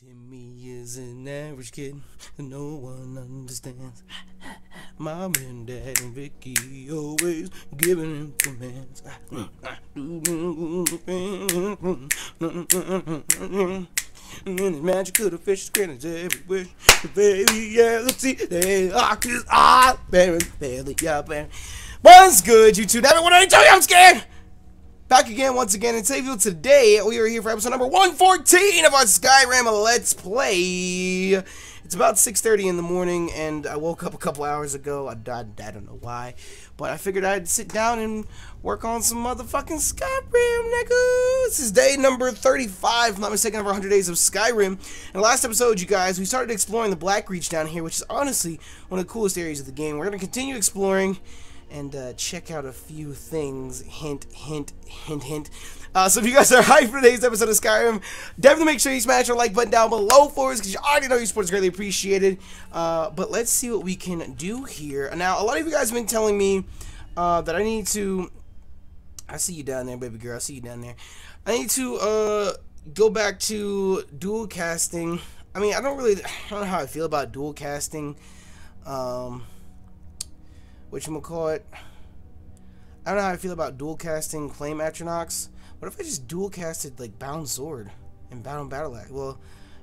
Timmy is an average kid and no one understands. Mom and dad and Vicky always giving him commands. And then the magic of the fish screens everywhere. Baby, yeah, let's see. They are his eye, baby, baby, yeah, baby. What's good, you YouTube? Everyone, I tell you I'm scared. Back again, once again, in today's video today, we are here for episode number 114 of our Skyrim Let's Play. It's about 6.30 in the morning, and I woke up a couple hours ago. I, I, I don't know why, but I figured I'd sit down and work on some motherfucking Skyrim, nigga. This is day number 35, if I'm not mistaken, of our 100 days of Skyrim. In the last episode, you guys, we started exploring the Blackreach down here, which is honestly one of the coolest areas of the game. We're going to continue exploring and uh, check out a few things. Hint, hint, hint, hint. Uh, so if you guys are hyped for today's episode of Skyrim, definitely make sure you smash our like button down below for us because you already know your support is greatly appreciated. Uh, but let's see what we can do here. Now, a lot of you guys have been telling me uh, that I need to. I see you down there, baby girl. I see you down there. I need to uh, go back to dual casting. I mean, I don't really. I don't know how I feel about dual casting. Um, which I'm gonna call it. I don't know how I feel about dual casting Flame Atronachs. What if I just dual casted like Bound Sword and Bound Battle Axe? Well,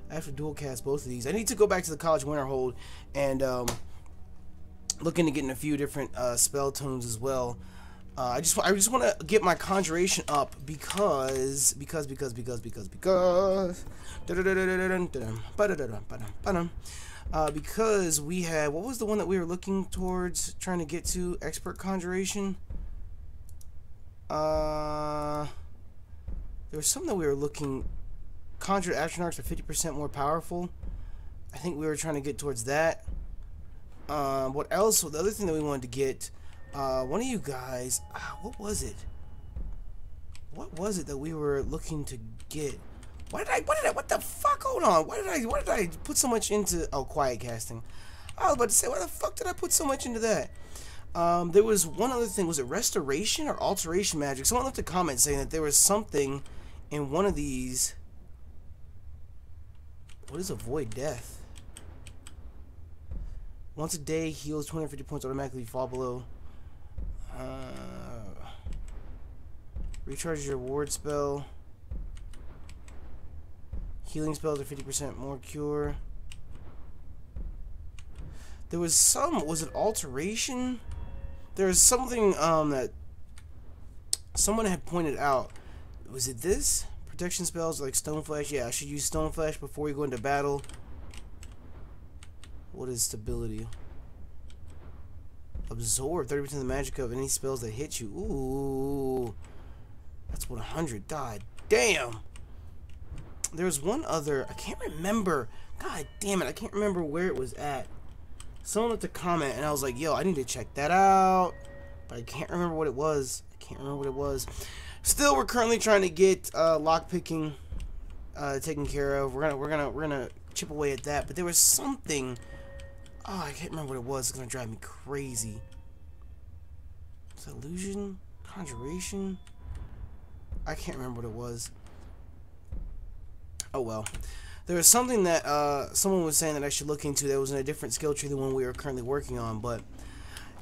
I have to dual cast both of these. I need to go back to the College Winterhold and um, look into getting a few different uh, spell tones as well. Uh, I just I just want to get my conjuration up because because because because because because uh, because we had what was the one that we were looking towards trying to get to? Expert conjuration? Uh there was something that we were looking conjured astronauts are 50% more powerful. I think we were trying to get towards that. Uh, what else was the other thing that we wanted to get uh, one of you guys uh, what was it? What was it that we were looking to get why did I? What did I? What the fuck? Hold on. Why did I? Why did I put so much into? Oh, quiet casting. I was about to say, why the fuck did I put so much into that? Um, there was one other thing. Was it restoration or alteration magic? Someone left a comment saying that there was something in one of these. What is avoid death? Once a day, heals 250 points automatically. Fall below. Uh, recharges your ward spell. Healing spells are 50% more cure. There was some, was it alteration? There was something um, that someone had pointed out. Was it this? Protection spells like Stone Flesh? Yeah, I should use Stone Flesh before we go into battle. What is stability? Absorb 30% of the magic of any spells that hit you. Ooh. That's 100. God damn there's one other I can't remember god damn it I can't remember where it was at. Someone left a comment and I was like yo I need to check that out but I can't remember what it was I can't remember what it was. Still we're currently trying to get uh, lockpicking uh, taken care of. We're gonna we're gonna we're gonna chip away at that but there was something oh I can't remember what it was it's gonna drive me crazy. It's illusion conjuration? I can't remember what it was oh well. There was something that uh, someone was saying that I should look into that was in a different skill tree than one we are currently working on, but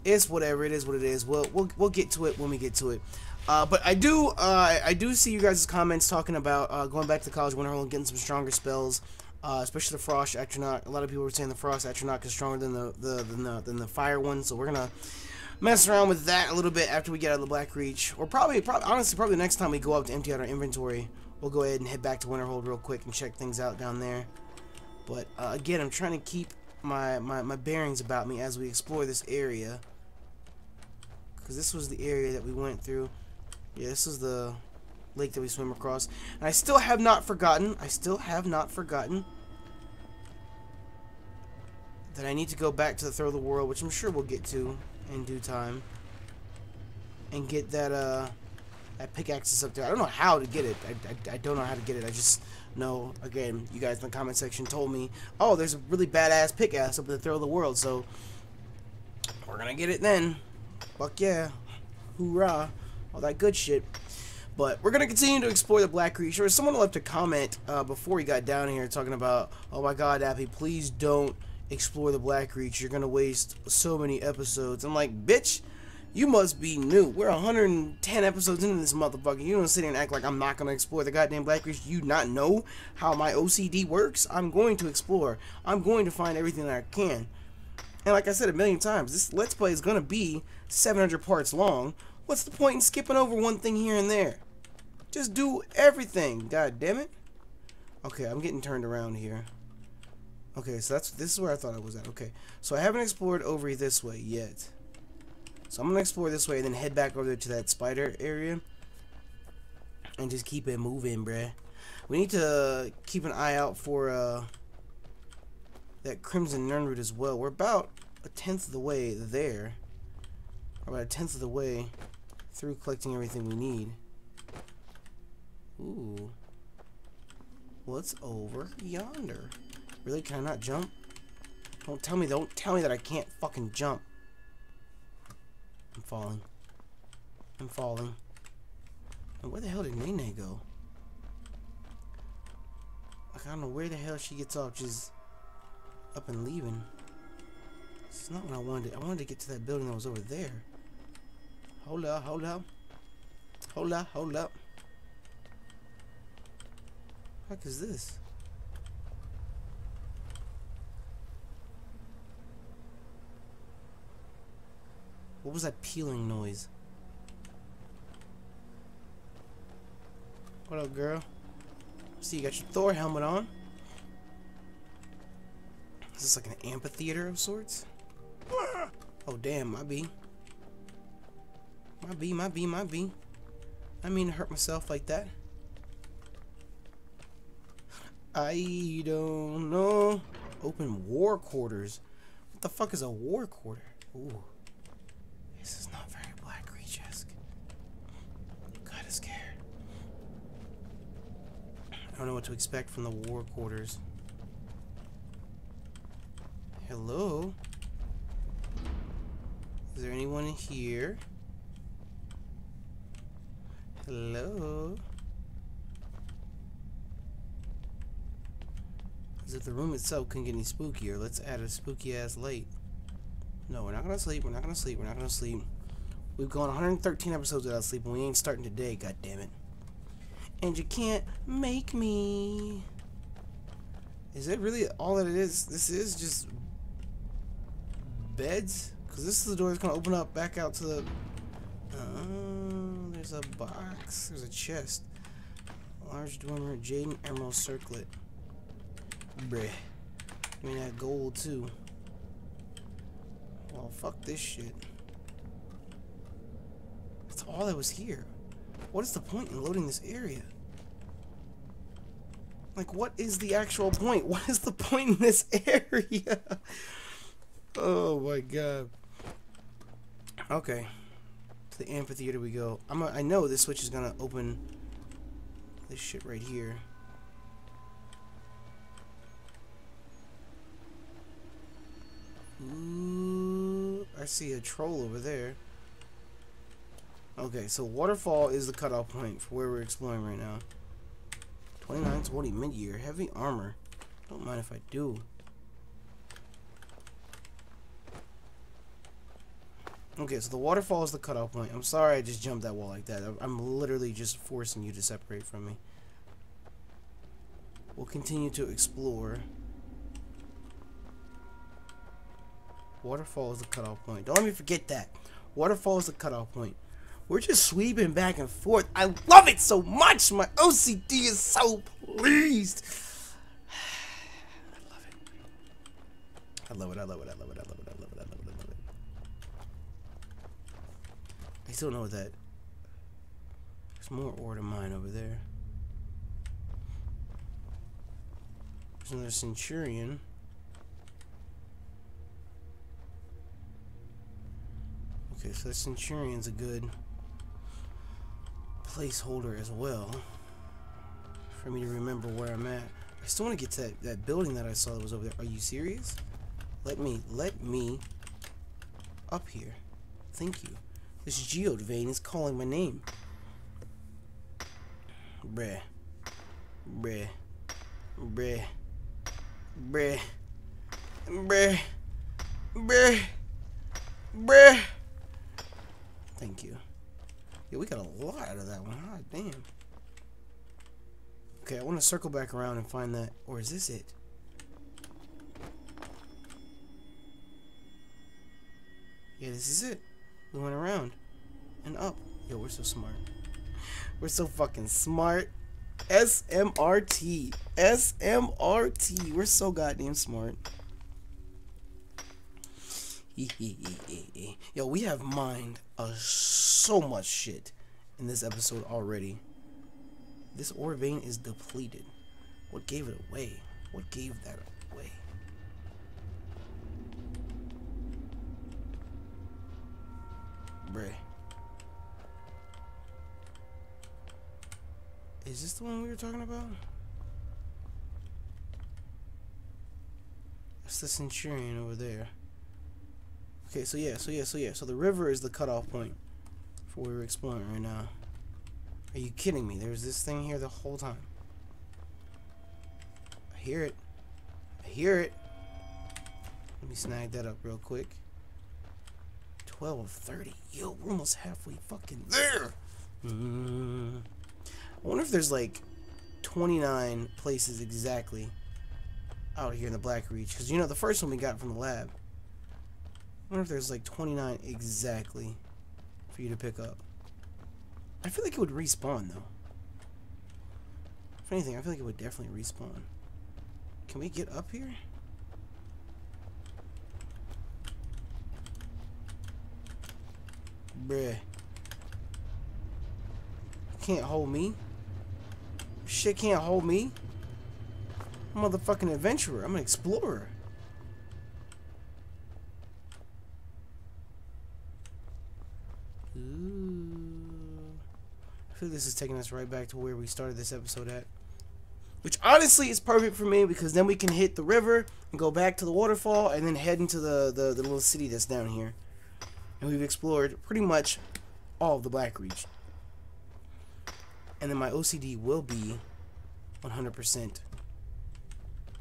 it's whatever. It is what it is. We'll we'll, we'll get to it when we get to it. Uh, but I do uh, I do see you guys' comments talking about uh, going back to College Winterhold and getting some stronger spells, uh, especially the Frost astronaut. A lot of people were saying the Frost astronaut is stronger than the, the than the than the Fire one, so we're gonna mess around with that a little bit after we get out of the Blackreach, or probably probably honestly probably the next time we go up to empty out our inventory we'll go ahead and head back to Winterhold real quick and check things out down there. But uh, again, I'm trying to keep my, my, my bearings about me as we explore this area. Because this was the area that we went through. Yeah, this is the lake that we swim across. And I still have not forgotten, I still have not forgotten that I need to go back to the Throw of the World, which I'm sure we'll get to in due time. And get that, uh, that pickaxe is up there. I don't know how to get it. I, I, I, don't know how to get it. I just know, again, you guys in the comment section told me, oh, there's a really badass pickaxe up at the throw of the world, so we're gonna get it then. Fuck yeah. Hoorah. All that good shit. But we're gonna continue to explore the Black Creature. Someone left a comment uh, before he got down here talking about, "Oh my God, Appy, please don't explore the Black Creature. You're gonna waste so many episodes." I'm like, "Bitch, you must be new. We're 110 episodes into this motherfucker. You don't sit here and act like I'm not gonna explore the goddamn Black Creature. You not know how my OCD works? I'm going to explore. I'm going to find everything that I can." And like I said a million times, this Let's Play is gonna be 700 parts long. What's the point in skipping over one thing here and there? Just do everything. God damn it. Okay, I'm getting turned around here. Okay, so that's this is where I thought I was at. Okay, so I haven't explored over this way yet. So I'm gonna explore this way and then head back over to that spider area and just keep it moving, bruh. We need to keep an eye out for uh, that Crimson Nirnroot as well. We're about a tenth of the way there. We're about a tenth of the way through collecting everything we need. Ooh. What's over yonder? Really? Can I not jump? Don't tell me, don't tell me that I can't fucking jump. I'm falling. I'm falling. And where the hell did Nene go? Like, I don't know where the hell she gets off just up and leaving. Is not what I wanted. I wanted to get to that building that was over there. Hold up, hold up. Hold up, hold up. What the heck is this? What was that peeling noise? What up, girl? See, you got your Thor helmet on. Is this like an amphitheater of sorts? Oh, damn, my bee. My bee, my bee, my bee. I mean to hurt myself like that. I don't know. Open war quarters. What the fuck is a war quarter? Ooh. This is not very Black Reach-esque. Kinda scared. I don't know what to expect from the war quarters. Hello? Is there anyone here? Hello? As if the room itself couldn't get any spookier, let's add a spooky ass light. No, we're not gonna sleep, we're not gonna sleep, we're not gonna sleep. We've gone 113 episodes without sleep and we ain't starting today, god damn it. And you can't make me. Is it really all that it is? This is just beds? Because this is the door that's going to open up back out to the... Uh, there's a box. There's a chest. Large dormer, Jaden Emerald Circlet. Bruh. I mean that gold, too. Well, fuck this shit. That's all that was here. What is the point in loading this area? Like, what is the actual point? What is the point in this area? oh my god. Okay. To the amphitheater we go. I'm a, I know this switch is gonna open this shit right here. Ooh, I see a troll over there. Okay, so waterfall is the cutoff point for where we're exploring right now. 2920 mid-year, heavy armor. Don't mind if I do. Okay, so the waterfall is the cutoff point. I'm sorry I just jumped that wall like that. I'm literally just forcing you to separate from me. We'll continue to explore. Waterfall is the cutoff point. Don't let me forget that. Waterfall is the cutoff point. We're just sweeping back and forth. I love it so much. My OCD is so pleased. I love it. I love it. I love it. I love it. I love it. I love it. I love it. I love it. I still know that. There's more ore to mine over there. There's another centurion. Okay, so the centurion's a good placeholder as well for me to remember where I'm at. I still want to get to that, that building that I saw that was over there. Are you serious? Let me, let me up here. Thank you. This geode vein is calling my name. Bruh. Bruh. Bruh. Bruh. Bruh. Bruh. Bruh. Thank you. Yeah, we got a lot out of that one. God damn. Okay, I want to circle back around and find that. Or is this it? Yeah, this is it. We went around and up. Yo, we're so smart. We're so fucking smart. SMRT. SMRT. We're so goddamn smart. Yo, we have mined uh, so much shit in this episode already. This ore vein is depleted. What gave it away? What gave that away? Bruh. Is this the one we were talking about? That's the Centurion over there. Okay, so yeah, so yeah, so yeah. So the river is the cutoff point for what we're exploring right now. Are you kidding me? There's this thing here the whole time. I hear it. I hear it. Let me snag that up real quick. 12.30. Yo, we're almost halfway fucking there. I wonder if there's like 29 places exactly out here in the Black Reach. Because, you know, the first one we got from the lab. I wonder if there's like 29 exactly for you to pick up. I feel like it would respawn, though. If anything, I feel like it would definitely respawn. Can we get up here? Bruh. Can't hold me. Shit can't hold me. I'm a motherfucking adventurer. I'm an explorer. This is taking us right back to where we started this episode at. Which honestly is perfect for me because then we can hit the river and go back to the waterfall and then head into the, the, the little city that's down here. And we've explored pretty much all of the Black Reach. And then my OCD will be 100%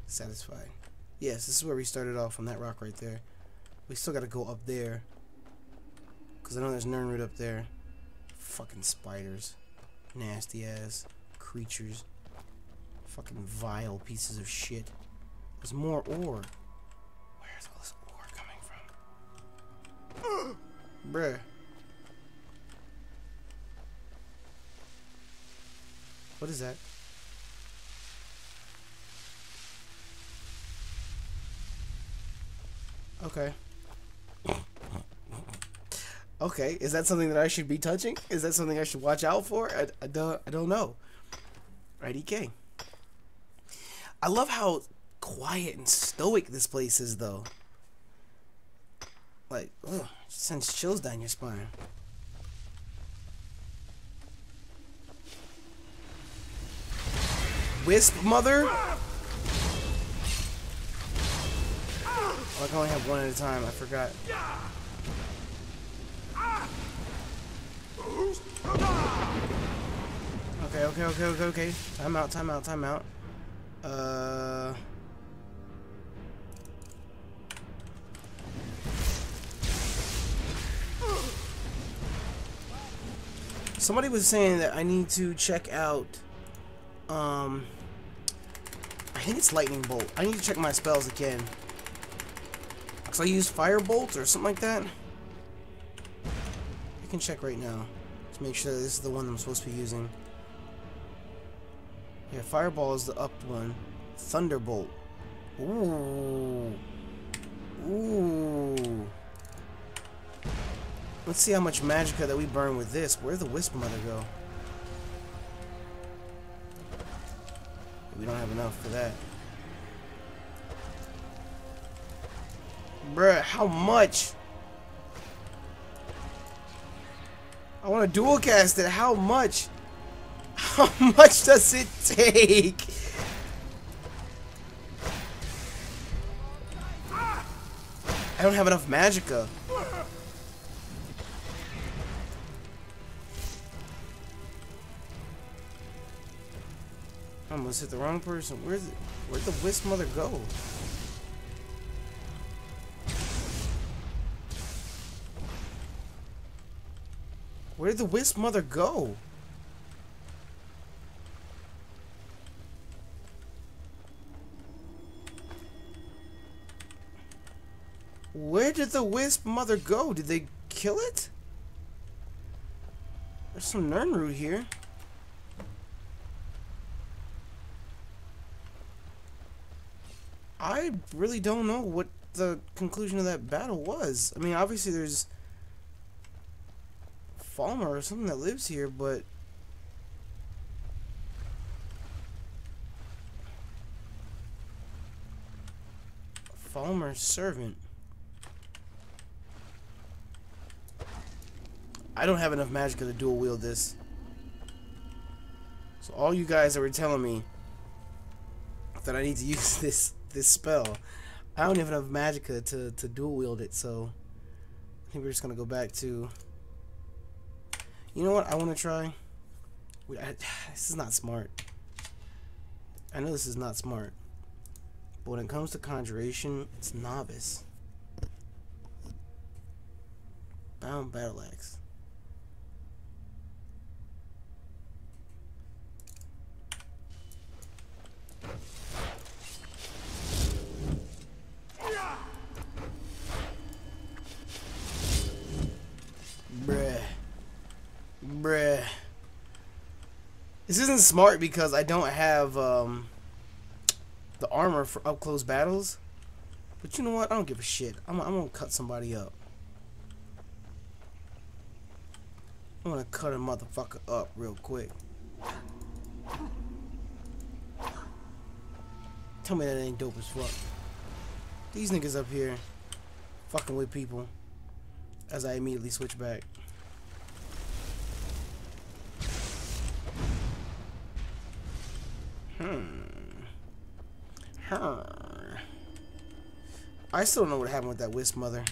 satisfied. Yes, this is where we started off on that rock right there. We still got to go up there. Because I know there's Nernroot up there. Fucking spiders. Nasty ass creatures. Fucking vile pieces of shit. There's more ore. Where's all this ore coming from? Bruh. What is that? Okay. Okay, is that something that I should be touching? Is that something I should watch out for? I, I don't I don't know. Right, EK. I love how quiet and stoic this place is, though. Like, ugh, it sends chills down your spine. Wisp mother? Oh, I can only have one at a time. I forgot. Okay, okay, okay, okay, okay. Time out, time out, time out. Uh... Somebody was saying that I need to check out, um, I think it's Lightning Bolt. I need to check my spells again. Because I used Firebolt or something like that. I can check right now to make sure this is the one I'm supposed to be using. Yeah, Fireball is the up one. Thunderbolt. Ooh. Ooh. Let's see how much magicka that we burn with this. Where'd the Wisp Mother go? We don't have enough for that. Bruh, how much? I want to dual cast it. How much? How much does it take? I don't have enough magicka. I almost hit the wrong person. Where's it? Where'd the wisp mother go? Where did the wisp mother go? Where did the wisp mother go? Did they kill it? There's some Nirnroot here. I really don't know what the conclusion of that battle was. I mean, obviously there's Falmer or something that lives here, but Falmer's servant. I don't have enough magic to dual wield this. So all you guys that were telling me that I need to use this this spell, I don't even have magicka to, to dual wield it, so I think we're just gonna go back to you know what I want to try? I, this is not smart. I know this is not smart. But when it comes to conjuration, it's novice. Bound battle axe. Bruh. This isn't smart because I don't have um, the armor for up close battles. But you know what? I don't give a shit. I'm, I'm gonna cut somebody up. I'm gonna cut a motherfucker up real quick. Tell me that ain't dope as fuck. These niggas up here fucking with people as I immediately switch back. Hmm. Huh. I still don't know what happened with that Wisp Mother.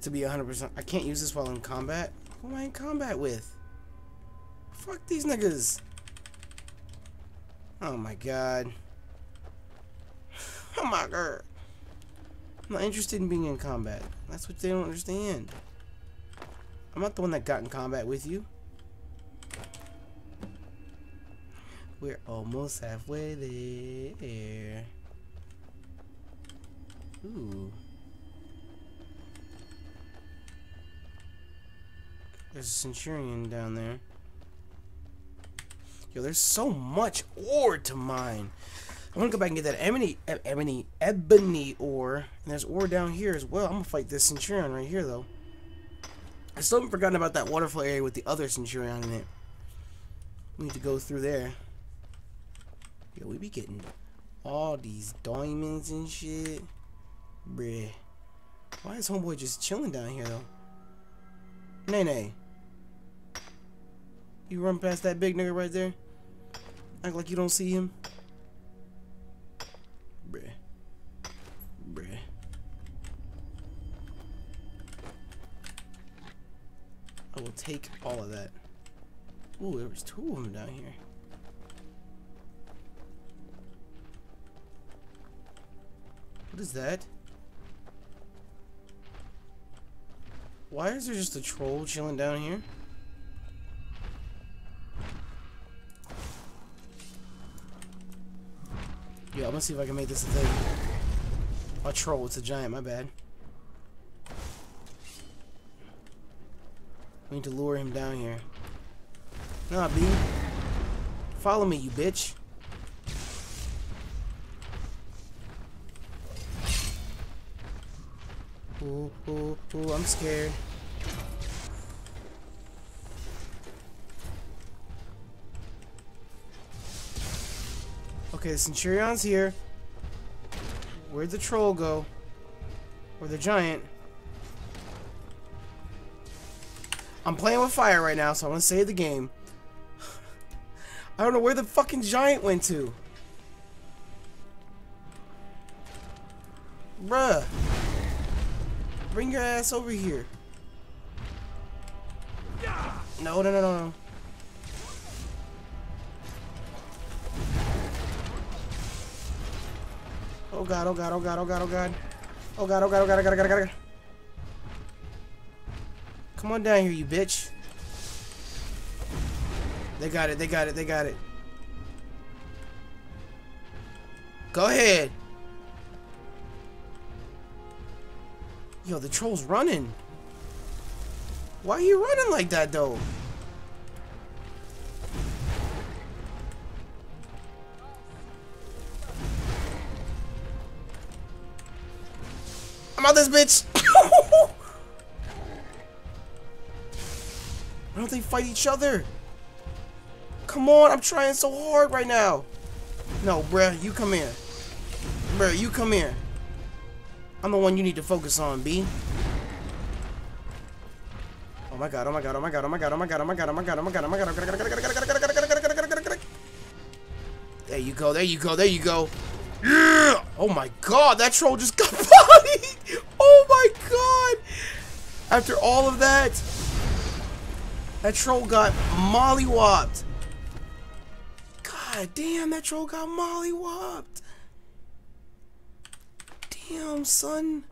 To be 100%. I can't use this while in combat. Who am I in combat with? Fuck these niggas. Oh my god. Oh my god. I'm not interested in being in combat. That's what they don't understand. I'm not the one that got in combat with you. We're almost halfway there. Ooh. There's a Centurion down there. Yo, there's so much ore to mine. I want to go back and get that ebony, ebony, ebony ore. And there's ore down here as well. I'm going to fight this Centurion right here, though. I still haven't forgotten about that waterfall area with the other Centurion in it. We need to go through there. Yo, we be getting all these diamonds and shit. Bruh. Why is homeboy just chilling down here, though? Nene. You run past that big nigga right there? Act like you don't see him? Bruh. Bruh. I will take all of that. Ooh, there was two of them down here. What is that? Why is there just a troll chilling down here? Yeah, I'm gonna see if I can make this a thing. A troll, it's a giant, my bad. We need to lure him down here. Nah, B. Follow me, you bitch. Ooh, ooh, ooh, I'm scared. Okay, the Centurion's here. Where'd the troll go? Or the giant? I'm playing with fire right now, so I'm gonna save the game. I don't know where the fucking giant went to. Bruh. Bring your ass over here. No, no, no, no, no. Oh god, oh god, oh god, oh god, oh god. Oh god, oh god, oh god, oh god, oh god, oh god, oh god. Come on down here, you bitch. They got it, they got it, they got it. Go ahead. Yo, the troll's running. Why are you running like that, though? I'm out this bitch. Why don't they fight each other? Come on, I'm trying so hard right now. No, bruh, you come here. Bruh, you come here. I'm the one you need to focus on, B. Oh my god, oh my god, oh my god, oh my god, oh my god, oh my god, oh my god, oh my god, oh my god, There you go, there you go, there you go. Yeah! Oh my god, that troll just got bodied! Oh my god! After all of that, that troll got mollywopped. God damn, that troll got mollywopped. Damn, son.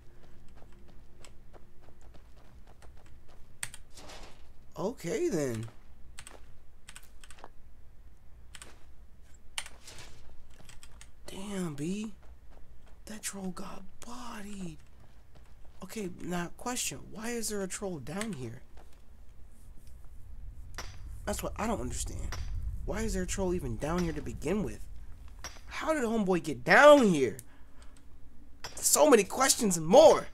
Okay, then. Damn, B. That troll got bodied. Okay, now question. Why is there a troll down here? That's what I don't understand. Why is there a troll even down here to begin with? How did homeboy get down here? So many questions and more.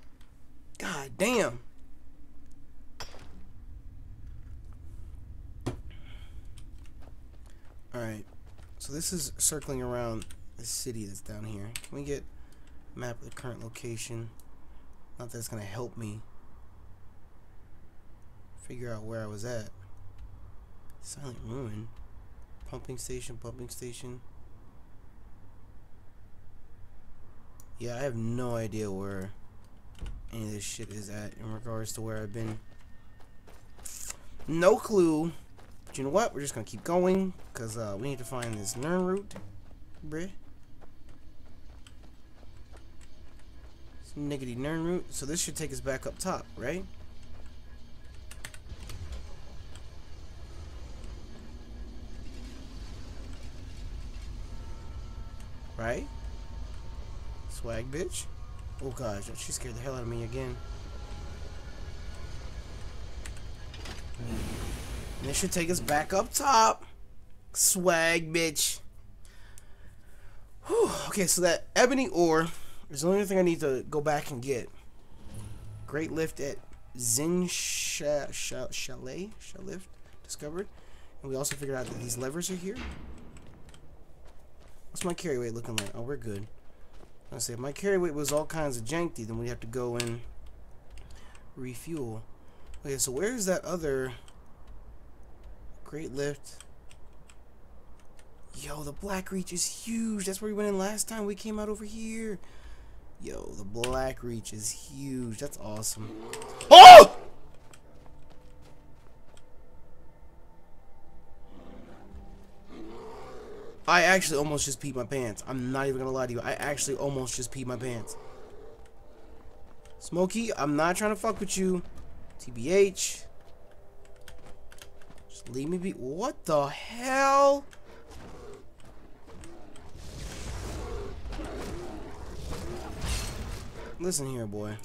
God damn. Alright. So this is circling around the city that's down here. Can we get a map of the current location? Not that it's going to help me figure out where I was at. Silent Ruin. Pumping station, pumping station. Yeah, I have no idea where any of this shit is at in regards to where I've been. No clue. But you know what? We're just gonna keep going because uh, we need to find this Nirnroot, bruh. Niggity Nirnroot. So this should take us back up top, right? Right? Swag bitch. Oh gosh, she scared the hell out of me again. And this should take us back up top. Swag bitch. Whew. Okay, so that ebony ore is the only thing I need to go back and get. Great lift at Zin Chalet, Chalet discovered. And we also figured out that these levers are here. What's my carry weight looking like? Oh, we're good. I say if my carry weight was all kinds of janky, then we'd have to go and refuel. Okay, so where's that other great lift? Yo, the black reach is huge. That's where we went in last time. We came out over here. Yo, the black reach is huge. That's awesome. Oh! I actually almost just peed my pants. I'm not even gonna lie to you. I actually almost just peed my pants. Smokey, I'm not trying to fuck with you. TBH. Just leave me be. What the hell? Listen here, boy.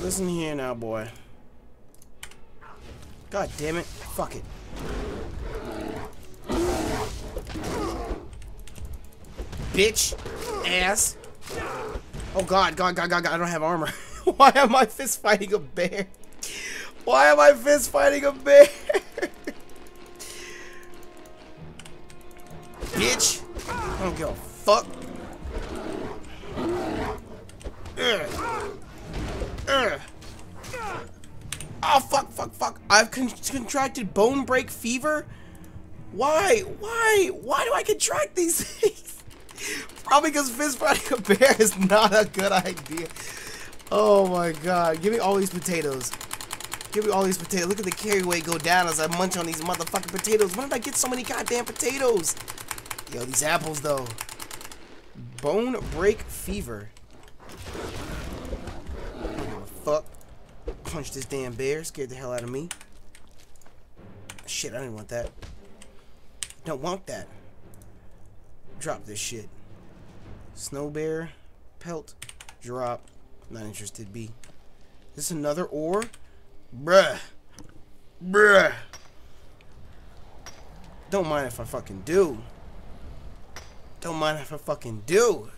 Listen here now, boy. God damn it. Fuck it. Bitch. Ass. Oh god, god, god, god, god, I don't have armor. Why am I fist fighting a bear? Why am I fist fighting a bear? Bitch. I don't give a fuck. Ugh. Ugh. Oh, fuck, fuck, fuck. I've con contracted bone break fever? Why? Why? Why do I contract these things? Probably because fist fighting a bear is not a good idea. Oh my god. Give me all these potatoes. Give me all these potatoes. Look at the carry weight go down as I munch on these motherfucking potatoes. Why did I get so many goddamn potatoes? Yo, these apples though. Bone break fever. fuck. Punch this damn bear. Scared the hell out of me. Shit, I don't want that. Don't want that. Drop this shit. Snow bear. Pelt. Drop. Not interested, B. This another ore? Bruh. Bruh. Don't mind if I fucking do. Don't mind if I fucking do.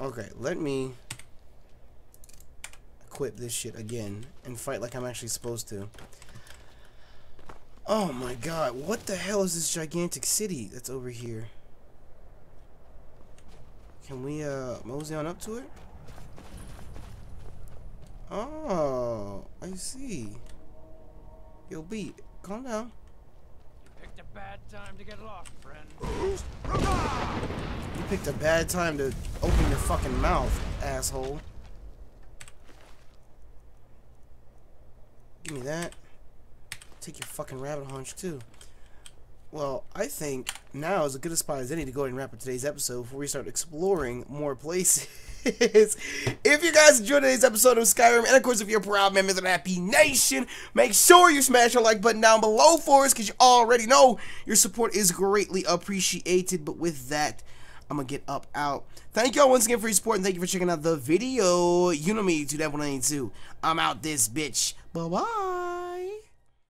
Okay, let me equip this shit again and fight like I'm actually supposed to. Oh my god, what the hell is this gigantic city that's over here? Can we, uh, mosey on up to it? Oh, I see. Yo, B, calm down You picked a bad time to get lost, friend. You picked a bad time to open your fucking mouth, asshole. Give me that. Take your fucking rabbit hunch, too. Well, I think now is as good a spot as any to go ahead and wrap up today's episode before we start exploring more places. if you guys enjoyed today's episode of Skyrim, and of course if you're proud members of the Happy Nation, make sure you smash the like button down below for us because you already know your support is greatly appreciated. But with that, I'm to get up out. Thank y'all once again for your support and thank you for checking out the video. You know me, 2 192 I'm out this bitch. Bye-bye.